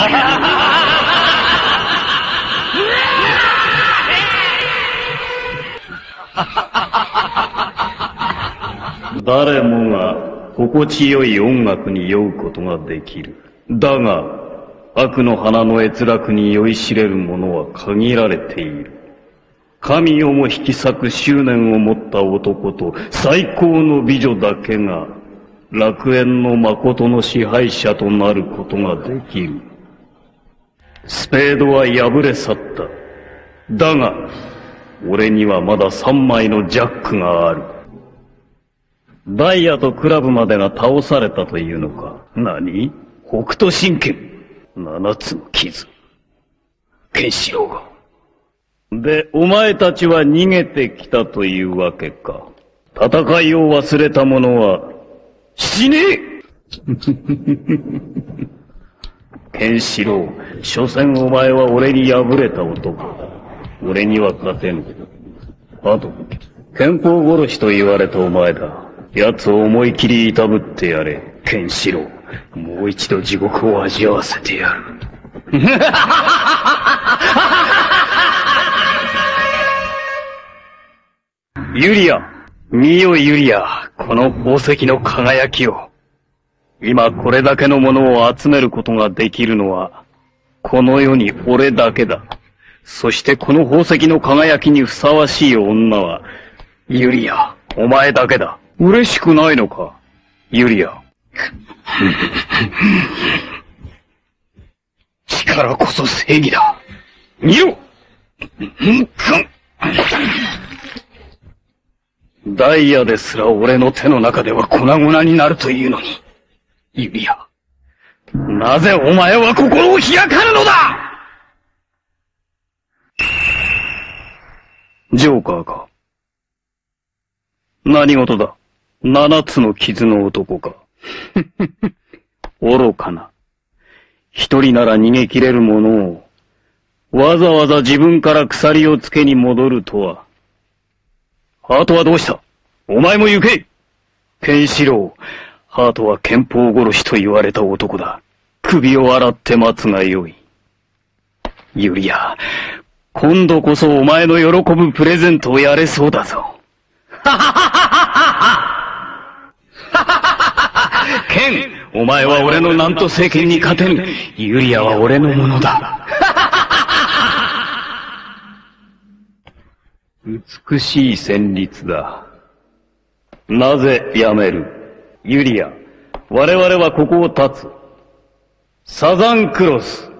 誰もが心地よい音楽に酔うことができる。だが、悪の花の閲楽に酔いしれる者は限られている。神をも引き裂く執念を持った男と最高の美女だけが楽園の誠の支配者となることができる。スペードは破れ去った。だが、俺にはまだ三枚のジャックがある。ダイヤとクラブまでが倒されたというのか。何？北斗神拳。七つの傷。ケンシロウが。で、お前たちは逃げてきたというわけか。戦いを忘れた者は、死ねケンシロウ、所詮お前は俺に敗れた男だ。俺には勝てぬ。あと、憲法殺しと言われたお前だ。奴を思い切りいたぶってやれ。ケンシロウ、もう一度地獄を味わわせてやる。ユリア、見よユリア、この宝石の輝きを。今これだけのものを集めることができるのは、この世に俺だけだ。そしてこの宝石の輝きにふさわしい女は、ユリア、お前だけだ。嬉しくないのか？ユリア。力こそ正義だ。見ろダイヤですら俺の手の中では粉々になるというのに。ユリア。なぜお前は心を開かぬのだ？ジョーカーか。何事だ？七つの傷の男か。愚かな。一人なら逃げ切れるものを、わざわざ自分から鎖をつけに戻るとは。ハートはどうした？お前も行けケンシロウ、ハートは憲法殺しと言われた男だ。首を洗って待つがよい。ユリア、今度こそお前の喜ぶプレゼントをやれそうだぞ。はははははケン、お前は俺の南都政権に勝てぬ。ユリアは俺のものだ。美しい旋律だ。なぜやめる？ユリア、我々はここを立つ。サザンクロス、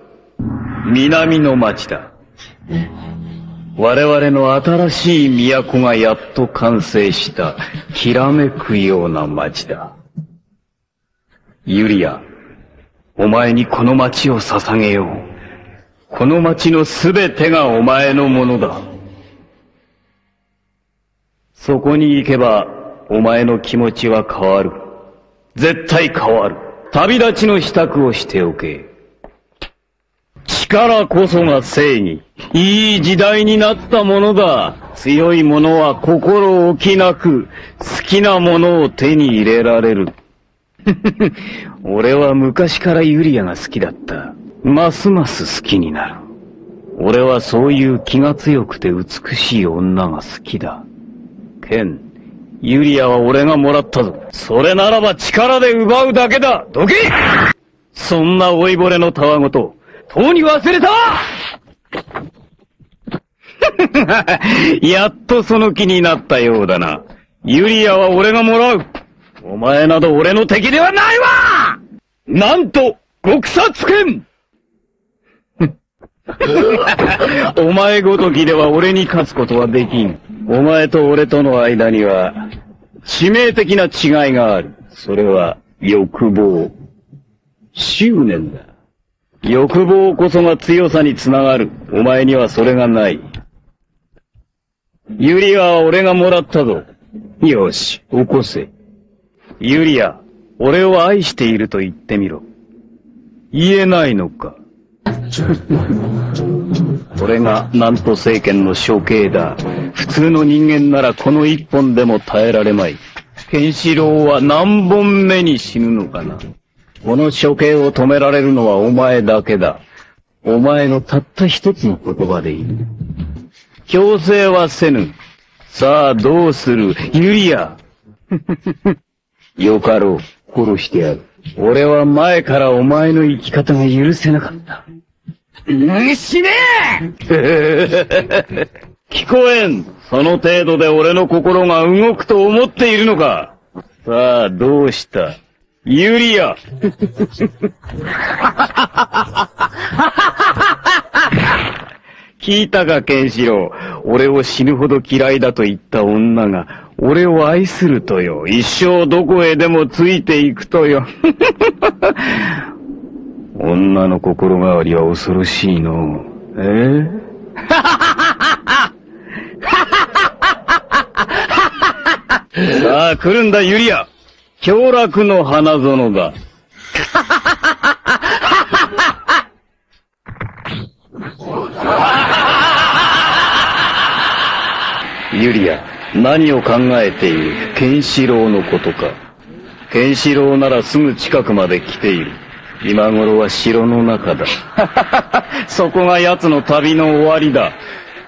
南の町だ。我々の新しい都がやっと完成した、きらめくような町だ。ユリア、お前にこの町を捧げよう。この町のすべてがお前のものだ。そこに行けば、お前の気持ちは変わる。絶対変わる。旅立ちの支度をしておけ。力こそが正義。いい時代になったものだ。強い者は心置きなく、好きなものを手に入れられる。俺は昔からユリアが好きだった。ますます好きになる。俺はそういう気が強くて美しい女が好きだ。ケン、ユリアは俺がもらったぞ。それならば力で奪うだけだどけそんな老いぼれのたわごと、とうに忘れた やっとその気になったようだな。ユリアは俺がもらう。お前など俺の敵ではないわなんと、極殺剣 お前ごときでは俺に勝つことはできん。お前と俺との間には、致命的な違いがある。それは、欲望。執念だ。欲望こそが強さにつながる。お前にはそれがない。ユリアは俺がもらったぞ。よし、起こせ。ユリア、俺を愛していると言ってみろ。言えないのか。これが南都政権の処刑だ。普通の人間ならこの一本でも耐えられまい。ケンシロウは何本目に死ぬのかな。この処刑を止められるのはお前だけだ。お前のたった一つの言葉でいい。強制はせぬ。さあ、どうする？ユリアよかろう。殺してやる。俺は前からお前の生き方が許せなかった。うん、死ねえ 聞こえんその程度で俺の心が動くと思っているのかさあ、どうした？ユリア聞いたか、ケンシロウ。俺を死ぬほど嫌いだと言った女が、俺を愛するとよ。一生どこへでもついていくとよ。女の心変わりは恐ろしいの。え？さあ、来るんだ、ユリア。凶楽の花園だ。ユリア、何を考えている？ケンシロウのことか。ケンシロウならすぐ近くまで来ている。今頃は城の中だ。そこが奴の旅の終わりだ。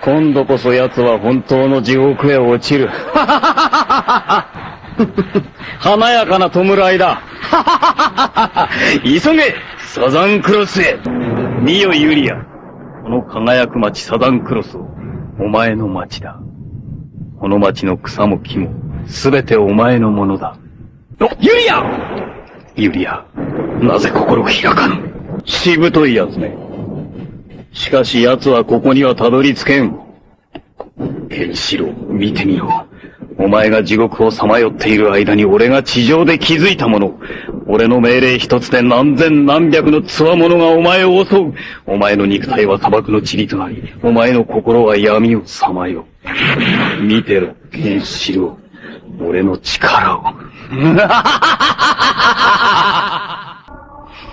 今度こそ奴は本当の地獄へ落ちる。華やかな弔いだ。急げサザンクロスへ見よユリア。この輝く街サザンクロスを、お前の街だ。この町の草も木も、すべてお前のものだ。お、ユリアユリア、なぜ心を開かぬ？しぶとい奴め。しかし奴はここにはたどり着けん。ケンシロウ、見てみろ。お前が地獄をさまよっている間に俺が地上で気づいたもの。俺の命令一つで何千何百の強者がお前を襲う。お前の肉体は砂漠の塵となり、お前の心は闇をさまよう。見てろ、ケンシロウ。俺の力を。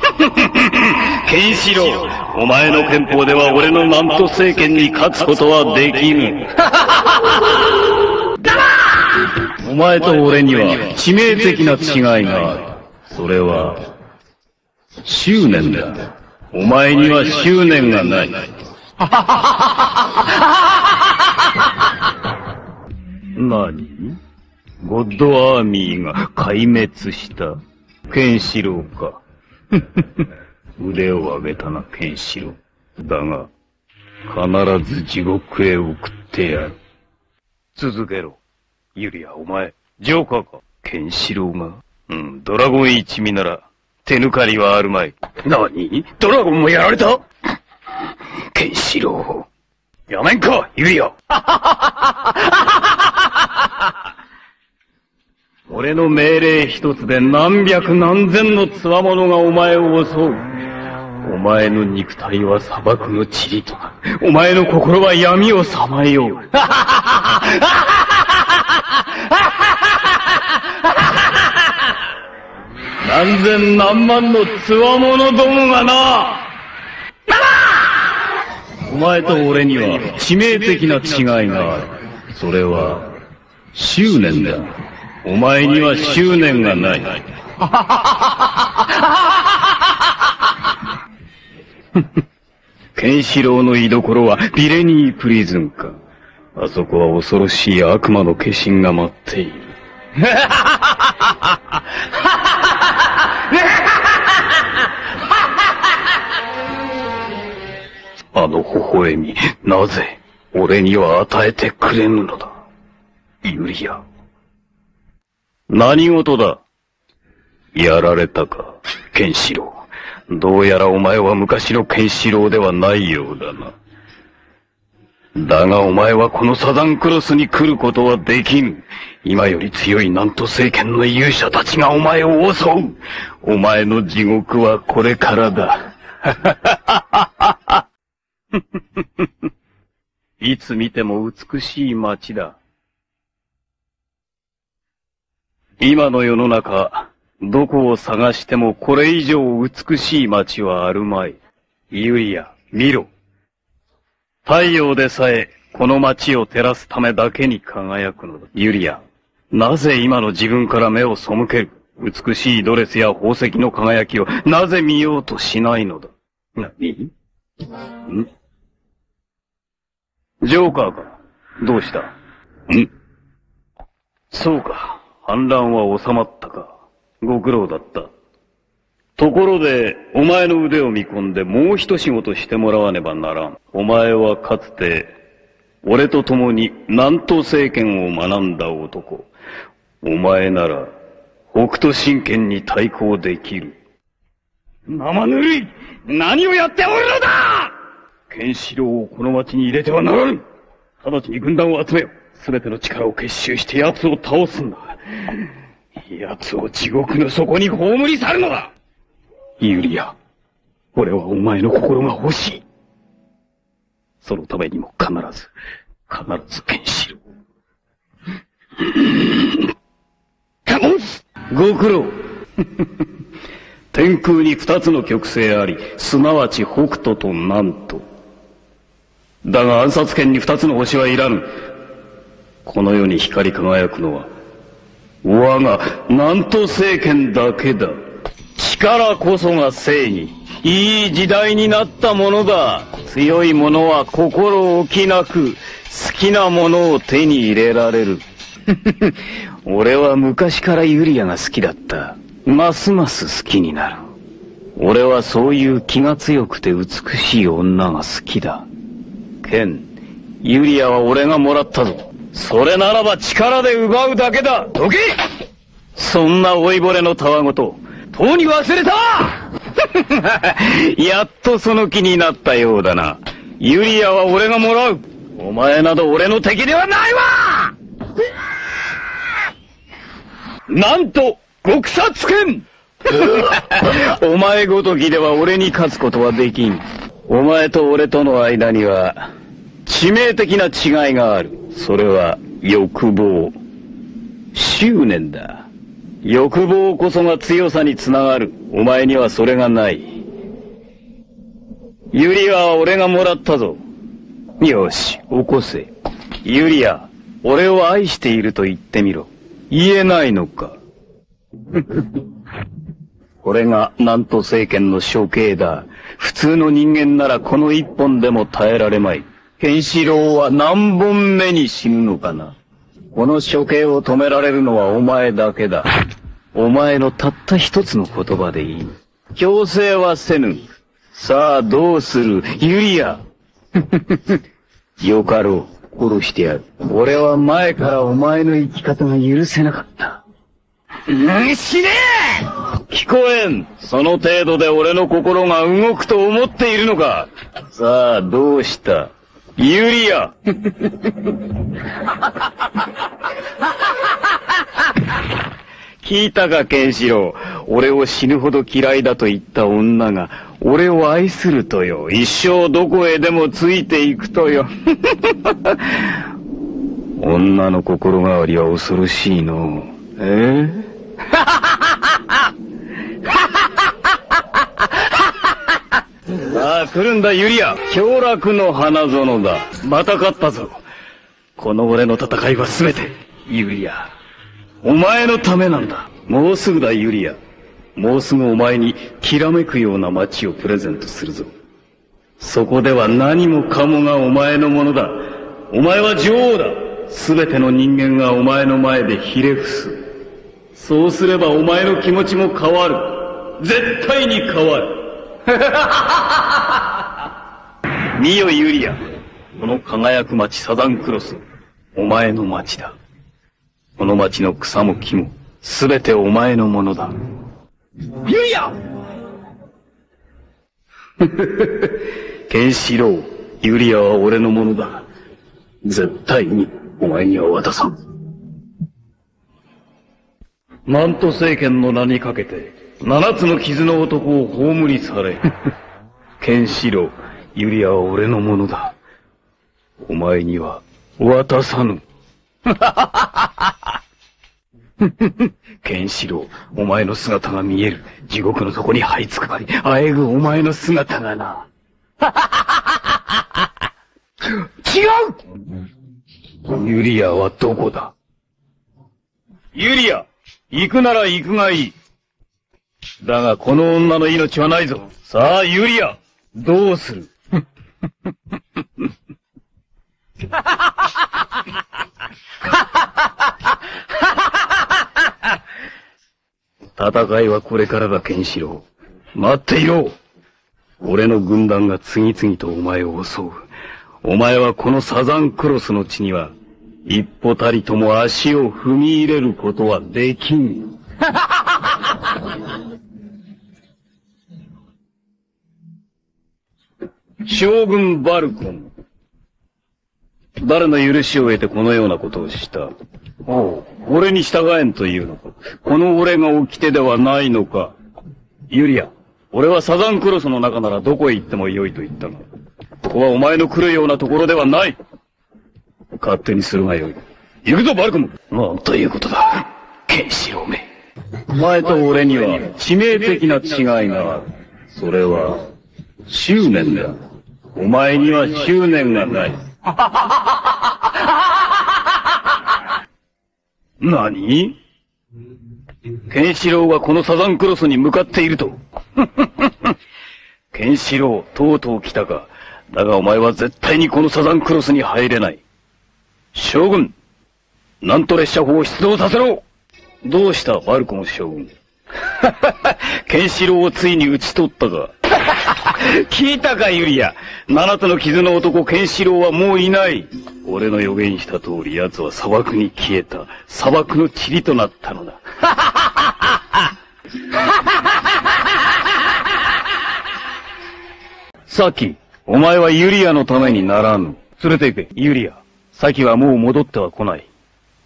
ケンシロウ、お前の憲法では俺の南都政権に勝つことはできぬ。お前と俺には致命的な違いがある。それは、執念だ。お前には執念がない。何？ゴッドアーミーが壊滅したケンシロウか。腕を上げたな、ケンシロウ。だが、必ず地獄へ送ってやる。続けろ。ユリア、お前、ジョーカーかケンシロウがうん、ドラゴン一味なら、手抜かりはあるまい。何？ドラゴンもやられた？ケンシロウ。やめんか、ユリア。俺の命令一つで何百何千の強者がお前を襲う。お前の肉体は砂漠の塵とな。お前の心は闇をさまよう。何千何万の強者どもがなお前と俺には致命的な違いがある。それは、執念だ。お前には執念がない。ケンシロウの居所はビレニープリズンか。あそこは恐ろしい悪魔の化身が待っている。あの微笑み、なぜ、俺には与えてくれぬのだ？ユリア。何事だ？やられたか、ケンシロウ。どうやらお前は昔のケンシロウではないようだな。だがお前はこのサザンクロスに来ることはできん。今より強い南都政権の勇者たちがお前を襲う。お前の地獄はこれからだ。いつ見ても美しい街だ。今の世の中、どこを探してもこれ以上美しい街はあるまい。ユリア、見ろ。太陽でさえ、この街を照らすためだけに輝くのだ。ユリア、なぜ今の自分から目を背ける？美しいドレスや宝石の輝きをなぜ見ようとしないのだ？な、にん？ジョーカーか？どうした？ん？そうか。反乱は収まったか？ご苦労だった。ところで、お前の腕を見込んでもう一仕事してもらわねばならん。お前はかつて、俺と共に南東政権を学んだ男。お前なら、北斗神拳に対抗できる。生ぬるい何をやっておるのだケンシロウをこの町に入れてはならぬ直ちに軍団を集めよすべての力を結集して奴を倒すんだ。奴を地獄の底に葬り去るのだユリア、俺はお前の心が欲しい。そのためにも必ず、必ずケンシロウ。ご苦労。天空に二つの極性あり、すなわち北斗と南斗。だが暗殺権に二つの星はいらぬ。この世に光り輝くのは、我が南斗政権だけだ。力こそが正義。いい時代になったものだ。強い者は心置きなく、好きなものを手に入れられる。俺は昔からユリアが好きだった。ますます好きになる。俺はそういう気が強くて美しい女が好きだ。ケン、ユリアは俺がもらったぞ。それならば力で奪うだけだ。どけそんな老いぼれのたわごと、とうに忘れた やっとその気になったようだな。ユリアは俺がもらう。お前など俺の敵ではないわなんと、極殺剣 お前ごときでは俺に勝つことはできん。お前と俺との間には、致命的な違いがある。それは、欲望。執念だ。欲望こそが強さにつながる。お前にはそれがない。ユリアは俺がもらったぞ。よし、起こせ。ユリア、俺を愛していると言ってみろ。言えないのか。これが南都政権の処刑だ。普通の人間ならこの一本でも耐えられまい。ケンシロウは何本目に死ぬのかな？この処刑を止められるのはお前だけだ。お前のたった一つの言葉でいい。強制はせぬ。さあどうする？ユリア。よかろう。殺してやる。俺は前からお前の生き方が許せなかった。うん、死ね聞こえん。その程度で俺の心が動くと思っているのか。さあ、どうした？ユリア。聞いたか、ケンシロウ。俺を死ぬほど嫌いだと言った女が、俺を愛するとよ。一生どこへでもついていくとよ。女の心変わりは恐ろしいの。ええ？さあ、来るんだ、ユリア。凶楽の花園だ。また勝ったぞ。この俺の戦いは全て、ユリア。お前のためなんだ。もうすぐだ、ユリア。もうすぐお前に、きらめくような街をプレゼントするぞ。そこでは何もかもがお前のものだ。お前は女王だ。全ての人間がお前の前でひれ伏す。そうすればお前の気持ちも変わる。絶対に変わる。見よ、ユリア。この輝く街サザンクロス。お前の街だ。この街の草も木も、すべてお前のものだ。ユリアケンシロウ、ユリアは俺のものだ。絶対にお前には渡さん。マント政権の名にかけて、七つの傷の男を葬りされ。ケンシロウ、ユリアは俺のものだ。お前には渡さぬ。ケンシロウ、お前の姿が見える。地獄の底に這いつくばり、あえぐお前の姿がな。違うユリアはどこだ？ユリア行くなら行くがいい。だがこの女の命はないぞ。さあ、ユリア、どうする？戦いはこれからだ、ケンシロウ。待っていろ俺の軍団が次々とお前を襲う。お前はこのサザンクロスの地には、一歩たりとも足を踏み入れることはできん。将軍バルコン。誰の許しを得てこのようなことをした。おう、俺に従えんというのか。この俺が掟ではないのか。ユリア、俺はサザンクロスの中ならどこへ行ってもよいと言ったが、ここはお前の来るようなところではない。勝手にするがよい。行くぞ、バルコムなんということだ。ケンシロウめ。お前と俺には致命的な違いがある。それは、執念だ。お前には執念がない。何？ケンシロウがこのサザンクロスに向かっていると。ケンシロウ、とうとう来たか。だがお前は絶対にこのサザンクロスに入れない。将軍、なんと列車砲を出動させろどうした？バルコム将軍。ケンシロウをついに討ち取ったか。聞いたか、ユリア。七つの傷の男、ケンシロウはもういない。俺の予言した通り、奴は砂漠に消えた。砂漠の塵となったのだ。サキ、お前はユリアのためにならぬ。連れて行け、ユリア。サキはもう戻っては来ない。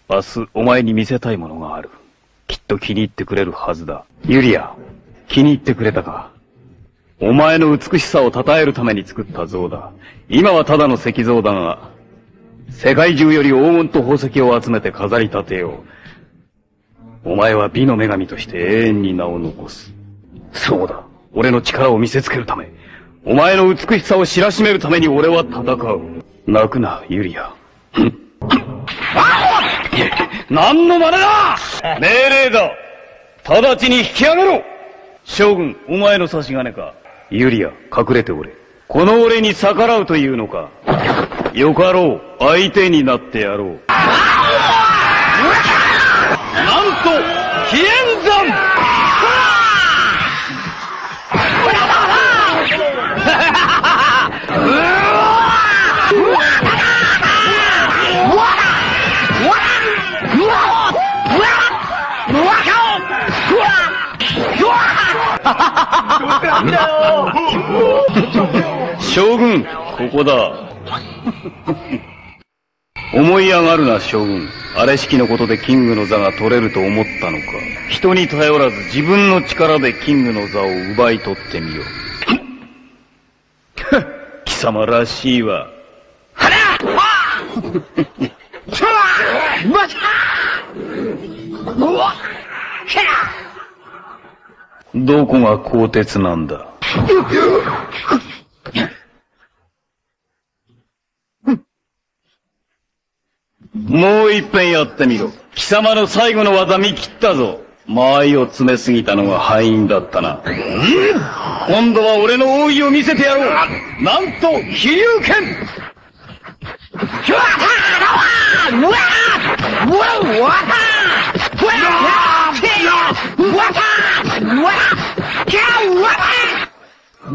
明日、お前に見せたいものがある。きっと気に入ってくれるはずだ。ユリア、気に入ってくれたか？お前の美しさを称えるために作った像だ。今はただの石像だが、世界中より黄金と宝石を集めて飾り立てよう。お前は美の女神として永遠に名を残す。そうだ。俺の力を見せつけるため、お前の美しさを知らしめるために俺は戦う。泣くな、ユリア。何の真似だ命令だ直ちに引き上げろ将軍、お前の差し金か?ユリア、隠れておれ。この俺に逆らうというのか。よかろう、相手になってやろう。なんと、飛燕山将軍、ここだ。思い上がるな、将軍。あれ式のことでキングの座が取れると思ったのか。人に頼らず自分の力でキングの座を奪い取ってみよう。貴様らしいわ。はら どこが鋼鉄なんだ？もう一遍やってみろ。貴様の最後の技見切ったぞ。間合いを詰めすぎたのが敗因だったな。今度は俺の奥義を見せてやろう。なんと、飛竜拳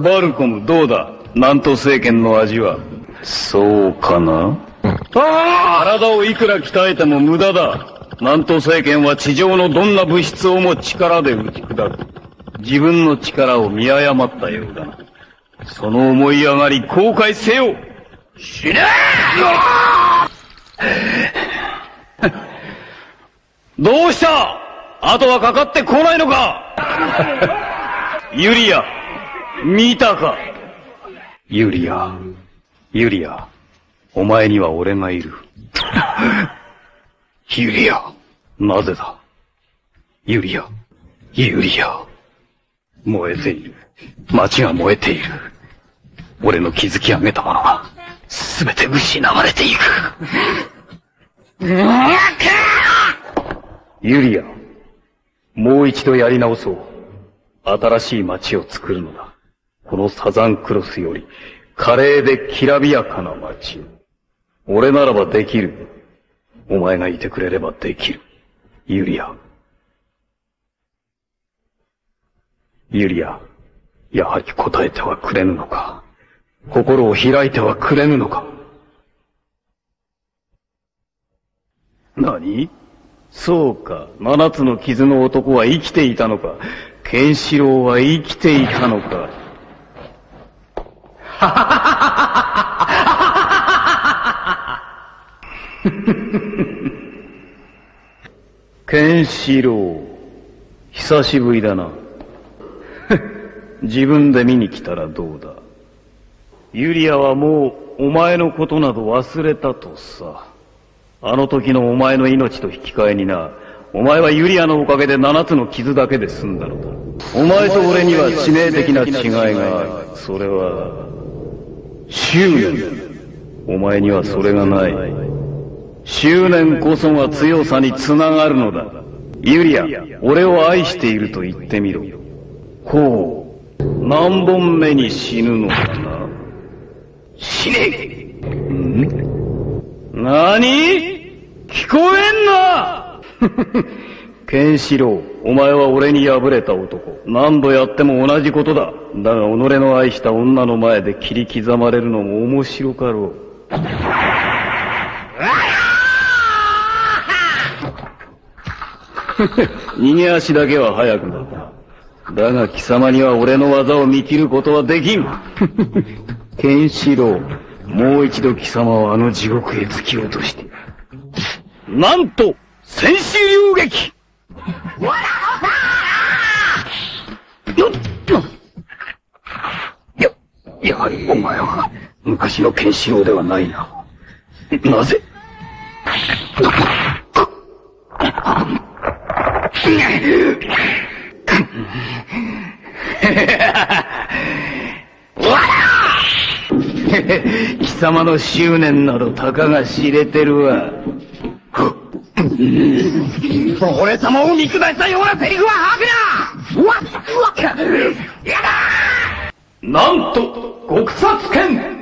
バルコムどうだ?南東政権の味は?そうかな?体をいくら鍛えても無駄だ。南東政権は地上のどんな物質をも力で打ち砕く?自分の力を見誤ったようだな。その思い上がり後悔せよ死ね どうした？あとはかかってこないのか？ユリア、見たか？ユリア、ユリア、お前には俺がいる。ユリア、なぜだ？ユリア、ユリア、燃えている。街が燃えている。俺の築き上げたものが、すべて失われていく。ユリア、もう一度やり直そう。新しい街を作るのだ。このサザンクロスより、華麗できらびやかな街を。俺ならばできる。お前がいてくれればできる。ユリア。ユリア、やはり答えてはくれぬのか。心を開いてはくれぬのか。何？そうか。七つの傷の男は生きていたのか。ケンシロウは生きていたのか。ケンシロウ、久しぶりだな。自分で見に来たらどうだ。ユリアはもうお前のことなど忘れたとさ。あの時のお前の命と引き換えにな、お前はユリアのおかげで七つの傷だけで済んだのだ。お前と俺には致命的な違いがある。それは、執念。お前にはそれがない。執念こそが強さにつながるのだ。ユリア、俺を愛していると言ってみろ。ほう、何本目に死ぬのかな死ねん？何？聞こえんなケンシロウ、お前は俺に敗れた男。何度やっても同じことだ。だが己の愛した女の前で切り刻まれるのも面白かろう。逃げ足だけは速くなった。だが貴様には俺の技を見切ることはできん。ケンシロウ、もう一度貴様をあの地獄へ突き落として。なんと、戦士流撃や、やはりお前は昔のケンシロウではないな。なぜ貴様の執念などたかが知れてるわ。俺様を見下したようなセリフは吐くなわうわっやだなんと、極殺剣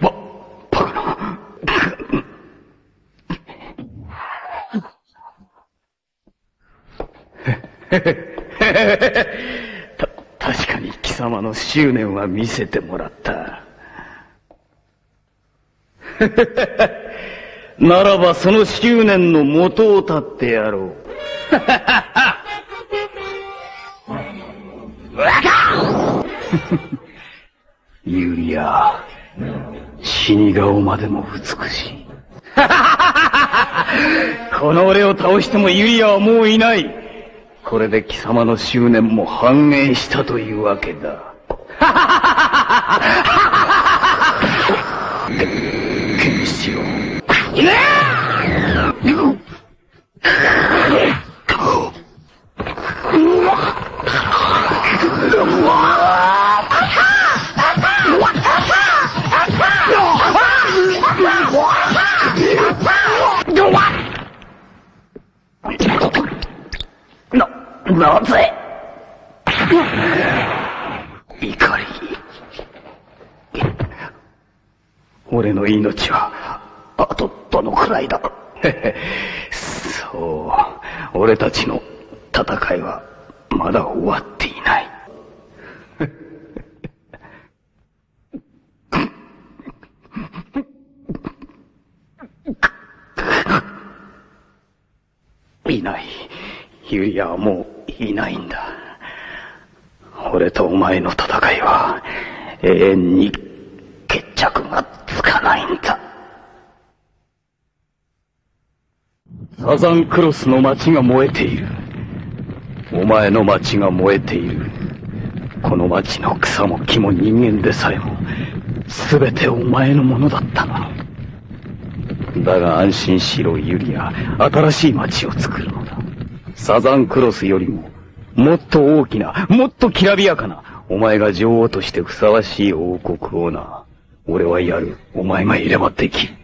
ば、バカな。た、確かに貴様の執念は見せてもらった。ならばその執念の元を絶ってやろう。ユリア、死に顔までも美しい。この俺を倒してもユリアはもういない。これで貴様の執念も半減したというわけだ。け、ケンシロウ。俺の命は、あとどのくらいだ？そう、俺たちの戦いは、まだ終わっていない。いない。ユリアはもういないんだ。俺とお前の戦いは永遠に決着がつかないんだ。サザンクロスの街が燃えている。お前の街が燃えている。この街の草も木も人間でさえも、すべてお前のものだったのに。だが安心しろ、ユリア。新しい街を作るのだ。サザンクロスよりも、もっと大きな、もっときらびやかな、お前が女王としてふさわしい王国をな。俺はやる。お前がいればできる。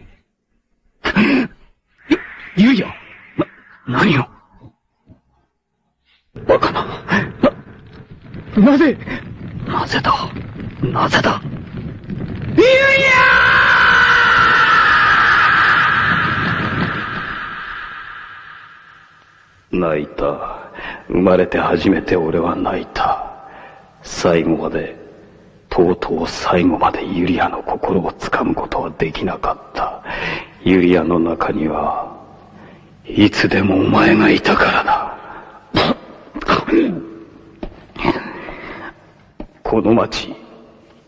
ゆ、ゆいやな、何を？バカな。な、なぜ？なぜだ？なぜだ？ゆいや泣いた。生まれて初めて俺は泣いた。最後まで、とうとう最後までユリアの心をつかむことはできなかった。ユリアの中には、いつでもお前がいたからだ。この町、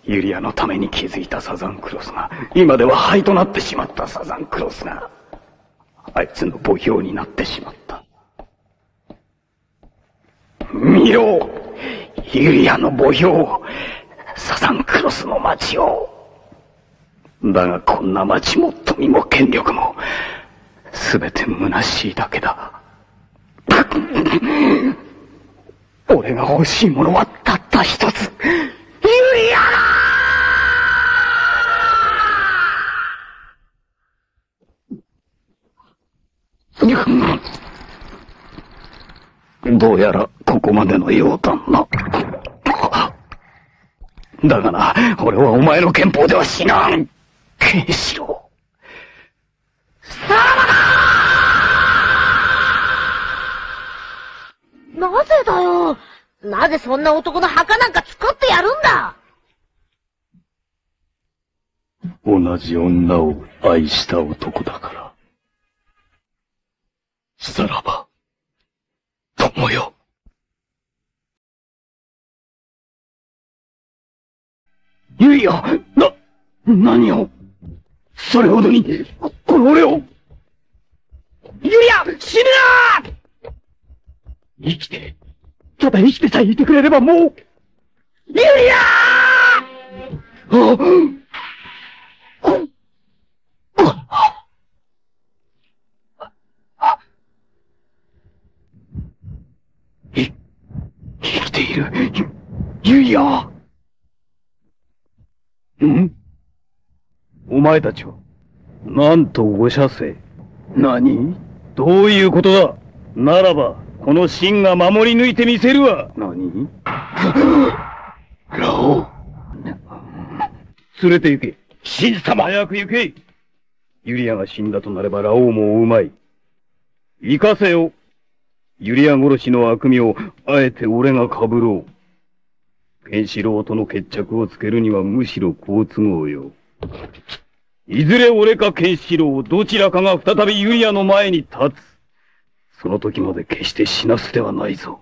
ユリアのために築いたサザンクロスが、今では灰となってしまったサザンクロスが、あいつの墓標になってしまった。見ろユリアの墓標サザンクロスの町をだがこんな町も富も権力も、すべて虚しいだけだ。俺が欲しいものはたった一つ。ユリアだどうやらここまでのようだな。だがな、俺はお前の憲法では死なん。ケンシロウ。なぜだよなぜそんな男の墓なんか作ってやるんだ同じ女を愛した男だから。さらば、友よ。ゆいや、な、何を？それほどに、ここの俺を？ユリア死ぬな生きて、ただ生きてさえいてくれればもう、ユリアあい、生きている。ゆ、ゆいや。ん？お前たちは、なんとご射精。何？どういうことだ？ならば、この神が守り抜いてみせるわ。何？ラオ連れて行け。神様早く行けユリアが死んだとなればラオウも追うまい。行かせよ。ユリア殺しの悪名を、あえて俺が被ろう。ケンシロウとの決着をつけるにはむしろ好都合よ。いずれ俺かケンシロウ、どちらかが再びユリアの前に立つ。その時まで決して死なすではないぞ。